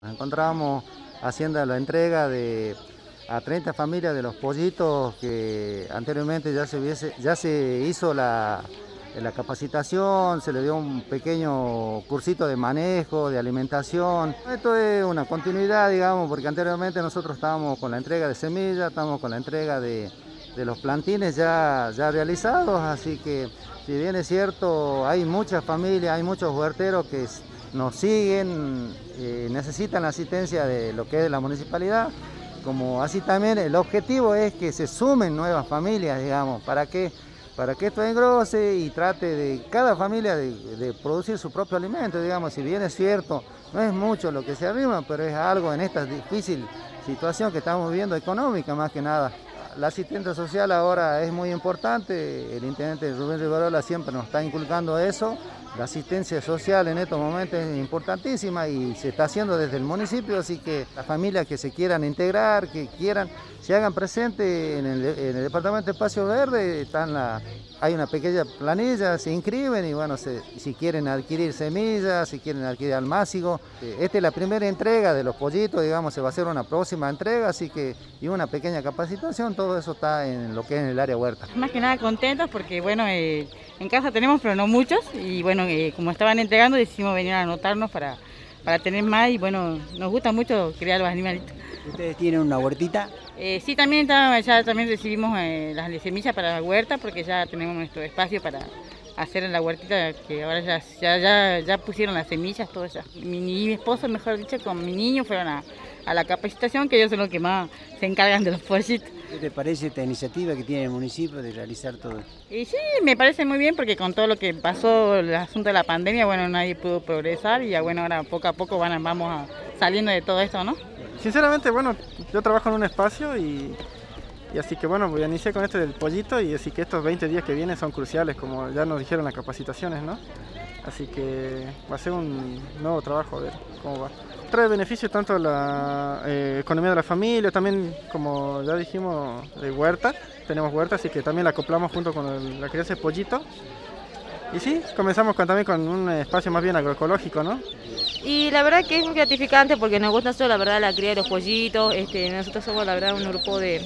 Nos encontramos haciendo la entrega de a 30 familias de los pollitos que anteriormente ya se, hubiese, ya se hizo la, la capacitación, se le dio un pequeño cursito de manejo, de alimentación. Esto es una continuidad, digamos, porque anteriormente nosotros estábamos con la entrega de semillas, estamos con la entrega de, de los plantines ya, ya realizados, así que si bien es cierto, hay muchas familias, hay muchos huerteros que nos siguen, eh, necesitan la asistencia de lo que es la municipalidad, como así también el objetivo es que se sumen nuevas familias, digamos, para que, para que esto engrose y trate de cada familia de, producir su propio alimento, digamos, si bien es cierto, no es mucho lo que se arrima, pero es algo en esta difícil situación que estamos viviendo económica más que nada. La asistencia social ahora es muy importante, el intendente Rubén Rivarola siempre nos está inculcando eso, la asistencia social en estos momentos es importantísima y se está haciendo desde el municipio, así que las familias que se quieran integrar, que quieran, se hagan presentes en el, Departamento de Espacio Verde, están la, hay una pequeña planilla, se inscriben y bueno, si quieren adquirir semillas, si quieren adquirir almácigo. Esta es la primera entrega de los pollitos, digamos, se va a hacer una próxima entrega, así que y una pequeña capacitación, todo eso está en lo que es en el área huerta. Más que nada contentos porque bueno, eh, en casa tenemos pero no muchos y bueno, eh, como estaban entregando decidimos venir a anotarnos para, para tener más y bueno, nos gusta mucho criar los animalitos. ¿Ustedes tienen una huertita? Eh, sí, también, ya también recibimos eh, las semillas para la huerta porque ya tenemos nuestro espacio para hacer en la huertita que ahora ya, ya, ya, pusieron las semillas, todo eso. Mi, mi esposo, mejor dicho, con mi niño fueron a, a la capacitación que ellos son los que más se encargan de los pollitos. ¿Qué te parece esta iniciativa que tiene el municipio de realizar todo esto? Y sí, me parece muy bien porque con todo lo que pasó el asunto de la pandemia, bueno, nadie pudo progresar y ya bueno, ahora poco a poco van, vamos a, saliendo de todo esto, ¿no? Sinceramente, bueno, yo trabajo en un espacio y, y así que bueno, voy a iniciar con este del pollito y así que estos 20 días que vienen son cruciales, como ya nos dijeron las capacitaciones, ¿no? Así que va a ser un nuevo trabajo, a ver cómo va. Trae beneficios tanto a la eh, economía de la familia, también como ya dijimos, de huerta, tenemos huerta, así que también la acoplamos junto con la crianza de pollito. Y sí, comenzamos también con un espacio más bien agroecológico, ¿no? Y la verdad que es muy gratificante porque nos gusta solo la verdad la cría de los pollitos, este, nosotros somos la verdad un grupo de,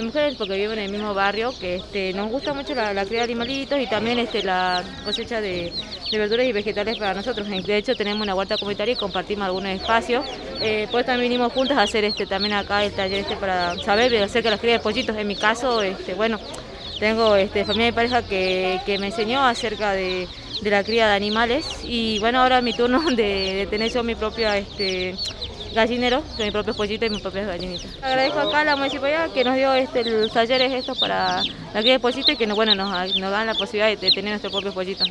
mujeres porque viven en el mismo barrio, que este, nos gusta mucho la, cría de animalitos y también este, la cosecha de, verduras y vegetales para nosotros. De hecho tenemos una huerta comunitaria y compartimos algunos espacios. Eh, pues también vinimos juntas a hacer este, también acá el taller este para saber acerca de la cría de pollitos. En mi caso, este, bueno, tengo este, familia y pareja que, que me enseñó acerca de de la cría de animales y bueno, ahora es mi turno de, tener yo mi propio este, gallinero, mi propio pollito y mis propias gallinitas. Agradezco acá a la municipalidad que nos dio este, los talleres estos para la cría de pollitos y que bueno, nos, nos dan la posibilidad de, tener nuestros propios pollitos.